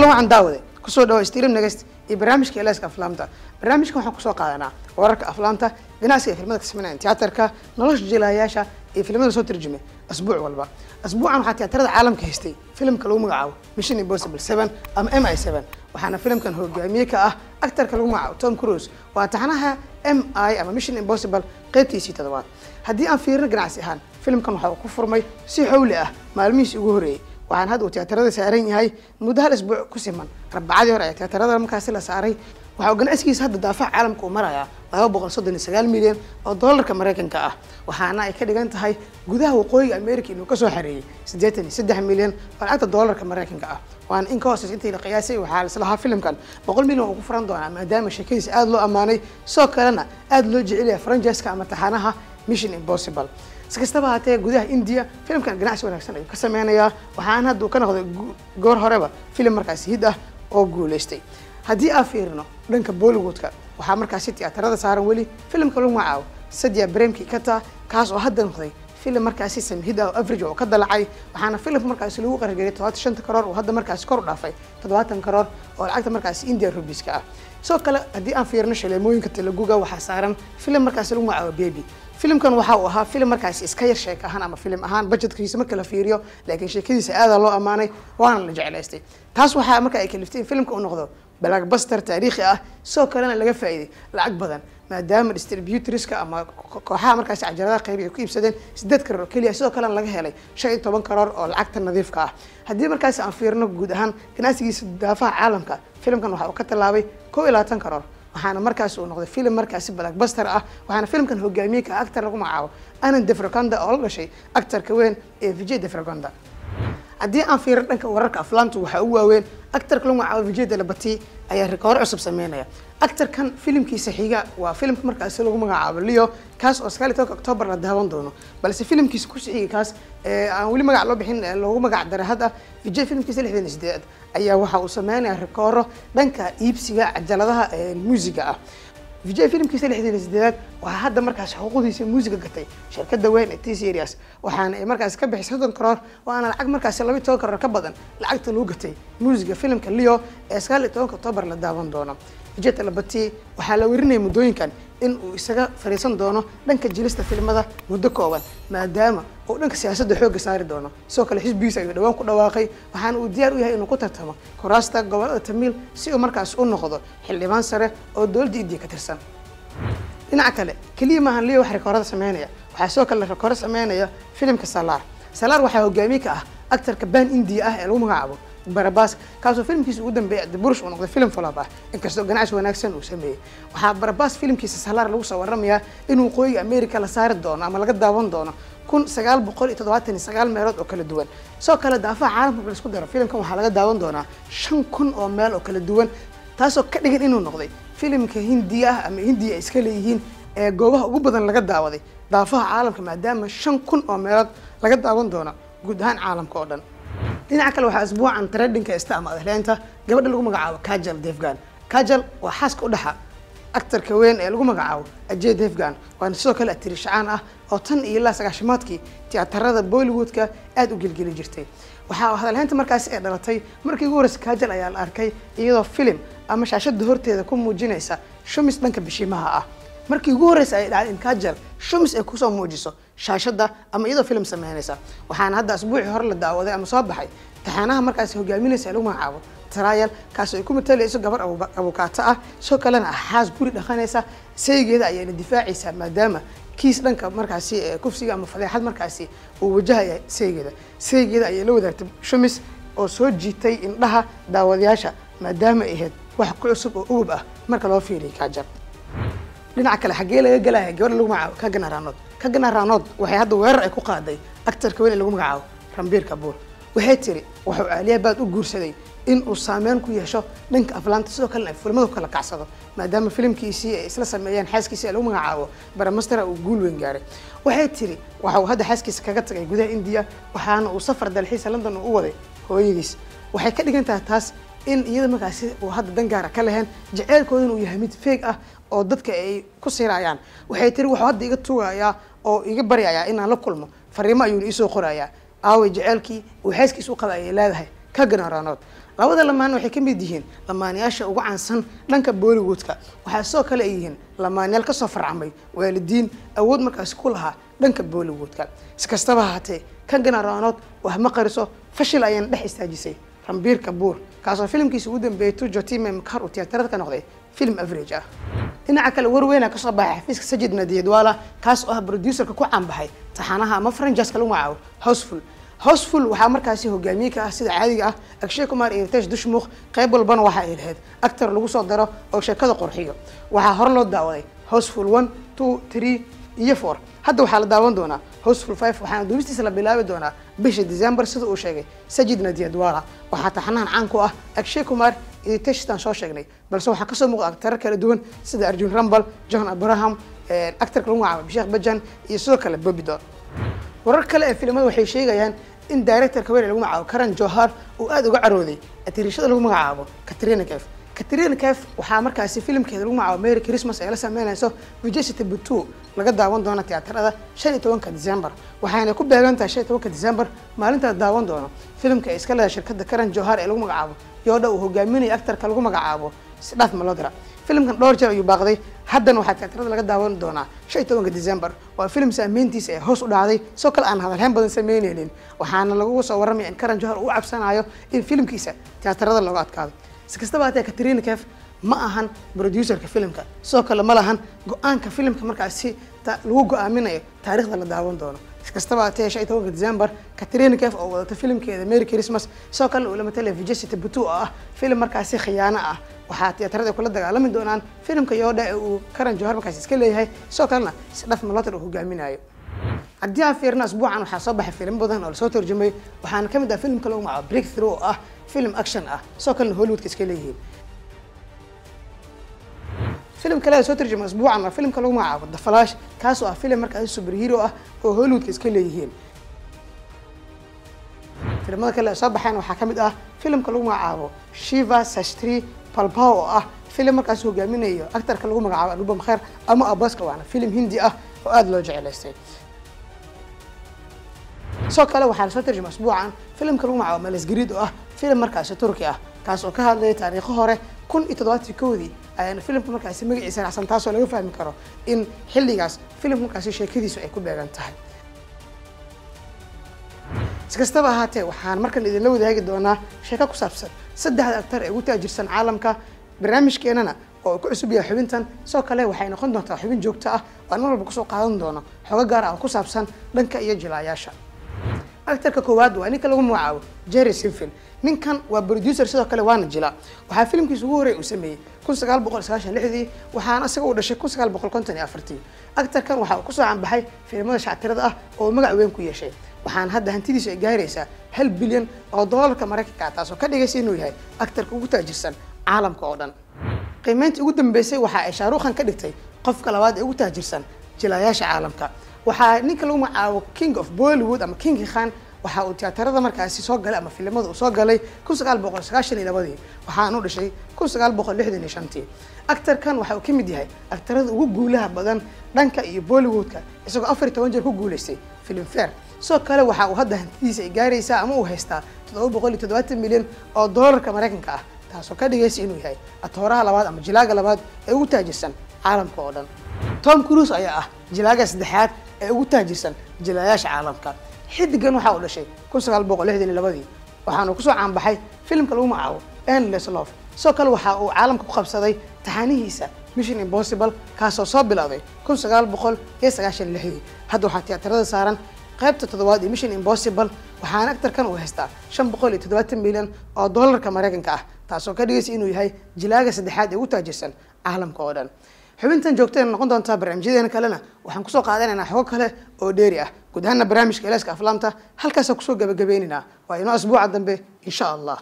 kulan waxaan daawade ku soo dhawa stream negest iyo barnaamijka elaaska aflaamta barnaamijkan waxaan ku soo qaadanaa wararka aflaamta ganacsiga filmada ka sameynaya tiyaatarka nolosha jilayaasha iyo filimada soo tarjumay asbuuc walba. Asbuucan waxaa tiyaatarada caalamka haystay filimka lagu magacaabo mission impossible seven ama m i seven. Waxaana filimkan hogaamiye ka ah actarka lagu magacaabo tom cruise. Waa taxanaha m i ama mission impossible qeybtiisii toddobaad. Haddii aan fiirino ganacsi ahaan filimkan waxa uu ku furmay si xawli ah maalmihiisii ugu horreeyey waxaan hadda uu tiyaatarada saaran yahay. Muddo hal isbuuc ku siman. Arbacadii hore ayaa tiyaatarada markaasi la saaray waxa uu ganacsigiisa hadda daafaha caalamka uu marayaa laba boqol soddon iyo sagaal milyan oo dollarka maraykanka ah. Waxaana ay ka dhigan tahay gudaha waqooyiga america inuu ka soo xareeyey siddeetan iyo saddex milyan oo lacagta dollarka maraykanka ah. Waana in ka hooseysa intii la qiyaasay waxaa lislahaa filimkan. Boqol milyan uu ku furan doonaa maadaama sheekadiisa aada loo ammaanay. Sidoo kalena aada loo jecelyahay franjiska ama taxanaha mission impossible si kastaba haatee gudaha india filimkan ganacsi wanaagsan ayuu ka sameynayaa waxaana hadda ka noqday goor horeba filim markaasi hid ah oo guuleystay haddii aan fiirino dhanka bollywoodka waxaa markaasi tiyaatarada saaran weli filimka lagu magacaabo sadia bremki kata kaas oo hadda noqday filim markaasi samhid ah oo average oo ka dalacay. Waxaana filimka markaasi lagu qargeliyay todobaatan shanta karoor oo hadda markaasi kor u dhaafay toddobaatan karoor oo lacagta markaasi india rubiska ah. Sidoo kale haddii aan fiirino shaleemooyinka teleguga waxaa saaran filim markaasi lagu magacaabo baby filimkan waxa uu ahaa filim markaasi iska yar sheek ahaan ama filim ahaan budgetkiisa marka la fiiriyo laakiin sheekadiisa aada loo ammaanay waana la jeclaystay. Taas waxaa marka ay in filimka uu noqdo blackbuster taariikhi ah sidoo kalena laga faa'iiday lacag badan maadaama distributorska ama kooxaha markaasi cajaladaha qaybi ay ku iibsadeen sideed karoor oo keliya sidoo kalena laga helay shan iyo toban karoor oo lacagta nadiifka ah. Haddii markaasi aan fiirino guud ahaan ganacsigiisa daafaha caalamka filimkan waxa uu ka tallaabay kow iyo labaatan karoor waxaana markaasi uu noqday filim markaasi blackbuster ah waxaana filimkan hogaamiye ka actar lagu magacaabo anan defraconda oo la dhashay actarka weyn ee vijay defraconda haddii aan fiirin dhanka wararka aflaamta waxaa ugu waaweyn actarka lagu magacaabo vijay ayaa rikooro cusub sameynaya actarkan filimkiisa xiga waa filimka markaasi lagu magacaabo leo kaas oo sagaal iyo tobanka octoobar la daawan doono. Balse filimkiisa kusi xiga kaas aan weli magac loo bixin loogu magac daray hadda vijay filimkiisa lixdan iyo sideed ayaa waxa uu sameynaya rikooro dhanka iibsiga cajaladaha muusiga ah vijay filimkiisa lixdan iyo sideedaad waxaa hadda markaas xuquuqdiisa muusiga gatay shirkada weyn ee t serias waxaana ay markaasi ka bixisay soddon karoor waana lacag markaasi laba toban karoor ka badan lacagta lagu gatay muusiga filimka leo ee sagaal iyo tobanka octoobar la daawan doono vijay talabati waxaa la werinaya muddooyinkan in uu isaga fariisan doono dhanka jilista filimada muddo kooban maadaama uu dhanka siyaasadda xoogga saari doono. Sidoo kale xisbigiisa ayuu dhawaan ku dhawaaqay waxaana uu diyaar u yahay inuu ku tartamo kuraasta gobollada tamiil si uu markaas u noqdo xildhibaan sare oo dowladda indiya ka tirsan. Dhinaca kale keliya maahan leo wax rikoorada sameynaya. Waxaa sidoo kale rikooro sameynaya filimka salaar salaar waxaa hogaamiye ka ah actarka ban india ah ee lagu magacaabo barabas kaasoo filimkiisa ugu dambeeyay burush uu noqday filim falab ah inkastoo ganacsi wanaagsan uu sameeyey. Waxaa barabas filimkiisa salaar lagu soo waramayaa in waqooyiga america la saari doono ama laga daawan doono kun sagaal boqol iyo toddobaatan iyo sagaal meelood oo kala duwan. Sidoo kale daafaha caalamka la isku daro filimkan waxaa laga daawan doonaa shan kun oo meel oo kala duwan taasoo ka dhigan inuu noqday filimka hindiya ah ama hindiya ay iska leeyihiin ee goobaha ugu badan laga daawaday. Daafaha caalamka maadaama shan kun oo meelood laga daawan doono guud ahaan caalamka oo dhan dhinaca kale waxaa asbuucan tradingka ista ama adleynta gabadha lagu magacaabo kajal defgan. Kajal waa xaaska u dhexa actarka weyn ee lagu magacaabo ajay defgan. Waana sidoo kale atirishacaan ah oo tan iyo ilaa sagaashamaadkii tiyaatarada bollywoodka aada u gelgeli jirtay. Waxaa hadalheynta markaasi ee dhalatay markii ugu horreysa kajal ayaa la arkay iyadoo filim ama shaashada horteeda ku muujinaysa shumis dhanka bishiimaha ah. Markii ugu horreysa ay dhacday in kajal shumis ay ku soo muujiso shaashada ama iyadoo filim sameynaysa. Waxaana hadda asbuucii hore la daawaday ama soo baxay. Taxaanaha markaasi hogaaminaysa lagu magacaabo. Trial kaasoo ay ku matalayso gabar abukaato ah. Sidoo kalena ah xaas guri dhaqanaysa. Saygeeda ayayna difaacaysaa maadaama kiis dhanka markaasi kufsiga ama fadeexad markaasi uu wajahaya saygeeda saygeeda ayay la wadaagtay shumis oo soo jiitay indhaha daawadayaasha maadaama ay ahayd wax ku cusub oo ugub ah. Marka loo fiiriyay kaajar dhinaca kale xaggee laga gelaya gabadha lagu magacaabo ranood kagana ranood waxay hadda weerar ay ku qaaday actarka weyn ee lagu magacaabo rambiir kabuur waxay tiri wuxuu aaliyabaad u guursaday in uu saameyn ku yeesho dhanka aflaanta sidoo kalena ay filimadu kala kacsado maadaama filimkiisii ay isla sameeyeen xaaskiisii ee lagu magacaabo baramastera uu guul weyn gaaray. Waxay tiri waxa uu hadda xaaskiisa kaga tagay gudaha indiya waxaana uu safar dalxiisa london uu u waday hooyadiis. Waxay ka dhigan tahay taas in iyada markaasi uu hadda dan ka leheen jaceylkoodana uu yahay mid feeg ah oo dadka ay ku sirayaan. Waxay tiri wuxuu hadda iga tugayaa oo iga baryayaa inaan la kulmo. Fariimo ayuuna iisoo qorayaa. Aaway jaceylkii uu xeeskiis u qaba ayay leedahay. Ka ganaraanood labada lamaan waxay ka mid yihiin lamaanayaasha ugu caansan dhanka bollywoodka. Waxaa sidoo kale ay yihiin lamaanayaal ka soo farcamay waalidiin awood markaasi ku lahaa dhanka bollywoodka. Si kastaba ahaatee kangana ranood wahma qariso fashil ayayna dhex istaajisay rambiir kabuur kaasoo filimkiisa ugu dambeeyay tujotime makar uu tiyaatarada ka noqday film average ah. Dhinaca kale warweyna ka soo baxay xafiiska sajid nadiyadwala kaas oo ah producerka ku caanbaxay taxanaha ama franjiska lagu magacaabo houseful. Houseful waxaa markaasi hogaamiye ka ah sida caadiga ah akshay kumar iyo ritesh dushmukh qayb walbana waxa ay lahayd actor lagu soo daro oo sheekada qurxiyo. Waxaa hore loo daawaday houseful one two three iyo four. Hadda waxaa la daawan doonaa houseful five waxaana duubistiisa la bilaabi doonaa bisha december sida uu sheegay sajid nadiyadwala waxaa taxanahan caan ku ah akshay kumar iyo teshtan soo sheegnay balse waxaa ka soo muuqda actaro kala duwan sida arjun rambal john abraham actorka lagu magacaabo sheekh bajan iyo sidoo kale bobidor warar kale ee filimada waxay sheegayaan in directorka weyn ee lagu magacaabo karan johar uu aada uga carooday atirishada lagu magacaabo katrina kef katrina kef waxaa markaasi filimkeeda lagu magacaabo merry christmas ay la sameynayso vijaycity butu laga daawan doona tiyaatarada shan iyo tobanka december. Waxayna ku beegan tahay shan iyo tobanka december maalintaa daawan doono. Filimka ay iska leedahay shirkada karan johar ee lagu magacaabo yoodha uu hogaaminayo actorka lagu magacaabo sidhaaf malodra filimkan dhowr jeer ayuu baaqday. Haddana waxaa tiyaatarada laga daawan doonaa shan iyo tobanka december. Waa filim saameyntiisa ee hoos u dhacday sidoo kale aan hadalhayn badan sameyneynin waxaana lagu soo warramaya in karan johar uu cabsanayo in filimkiisa tiyaatarada looga adkaado si kastaba hatee katrina kef ma ahan producerka filimka. Sidoo kale ma lahan go'aanka filimka markaasi lagu go'aaminayo taarikhda la daawan doono. Si kastaba hatee shan iyo tobanka december katrina kef oo wadata filimkeeda merry christmas. Sidoo kale uu la butu oo ah filim markaasi khiyaano ah. Waxaa tiyaatarada kula dagaalami doonaan filimka yoodha ee uu karan johar markaasi iska leeyahay. Sidoo kalena sidhaf maloter uu hogaaminayo. Haddii aan fiirna asbuucan waxaa soo baxay filim badan oo la soo tarjumay. Waxaana ka mid ah filimka lagu magacaabo break through oo ah film action ah sidoo kalena hollywoodka iska leeyihiin filim kale soo tarjumay asbuucan waa filimka lagu magacaabo the flash kaas oo ah filim markaasi superhero ah oo hollywoodka iska leeyihiin filimada kale soo baxeen waxaa ka mid ah filimka lagu magacaabo shiva sastri palpao oo ah filim markaasi hogaaminayo actorka lagu magacaabo anubam kheer ama abaska waana filim hindi ah oo aada loo jecelaystay sidoo kale waxaa la soo tarjumay asbuucan filimka lagu magacaabo malasgariid oo ah filim markaasi turki ah kaas oo ka hadlaya taariikho hore kun iyo toddobaatan kowdii ayaana filimka markaasi magaciisa raacsan taasoo laga fahmi karo in xilligaas filimka markaasi sheekadiisu ay ku beegan tahay. Si kastaba ahaatee waxaan markan idinla wadaagi doonaa sheeko ku saabsan saddexda actar ee ugu taajirsan caalamka barnaamijkeenana oo ku cusub yahay xubintan. Sidoo kale waxay noqon doontaa xubin joogto ah aan mar walba ku soo qaadan doono xogo gaar ah oo ku saabsan dhanka iyo jilaayaasha actarka koowaad waa ninka lagu magacaabo jerry sinfin ninkan waa producer sidoo kale waana jila. Waxaa filimkiisa ugu horey uu sameeyey kun sagaal boqol sagaashan lixdii waxaana isaga uu dhashay kun sagaal boqol konton iyo afartii. Actarkan waxa uu ku soo canbaxay filimada shactirada ah oo magac weyn ku yeeshay. Waxaana hadda hantidiisu ay gaaraysaa hal bilyan oo doolarka maraykanka ah taasoo ka dhigaysa inuu yahay actarka ugu taajirsan caalamka oo dhan. Qiimeyntii ugu dambeysay waxa ay shaarukhan ka dhigtay qofka labaad ee ugu taajirsan jilaayaasha caalamka. Waxaa ninka lagu magacaabo king of bollywood ama kingi khan waxa uu tiyaatarada markaasi soo galay ama filimada uu soo galay kun sagaal boqol sagaashan iyo labadii. Waxaana u kun sagaal boqol lixdan iyo shantii. Actarkan waxa uu ka mid yahay actarada ugu guulaha badan dhanka iyo bollywoodka isagoo afar toban jeer ku guulaystay film fair. Sidoo kale waxa uu hadda hantidiisa ay gaaraysaa ama uu haystaa toddoba boqol iyo toddobaatan milyan oo doolarka maraykanka ah taasoo ka dhigaysa inuu yahay atooraha labaad ama jilaaga labaad ee ugu taajirsan caalamka oo dhan. Tom cruise ayaa ah jilaaga saddexaad ee ugu taajirsan jilaayaasha caalamka xidigan waxa uu dhashay kun sagaal boqol lixdan iyo labadii. Waxaanu ku soo caanbaxay filimka lagu magacaabo endless love. Sidoo kale waxa uu caalamka ku qabsaday taxaanihiisa mission impossible kaasoo soo bilowday kun sagaal boqol iyo sagaashan lixdii. Hadda waxaa tiyaatarada saaran qaybta toddobaad ee mission impossible waxaana actarkan uu haystaa shan boqol iyo toddobaatan milyan oo doolarka maraykanka ah taasoo ka dhigaysa inuu yahay jilaaga saddexaad ee ugu taajirsan caalamka oo dhan xubintan joogtayna noqon doontaa barnaamijyadeena kalena. Waxaan ku soo qaadanaynaa xogo kale oo dheeri ah. Guud ahaana barnaamijka elaaska aflaamta halkaasaan ku soo gabagabaynaynaa waa inoo asbuuca dambe insha allah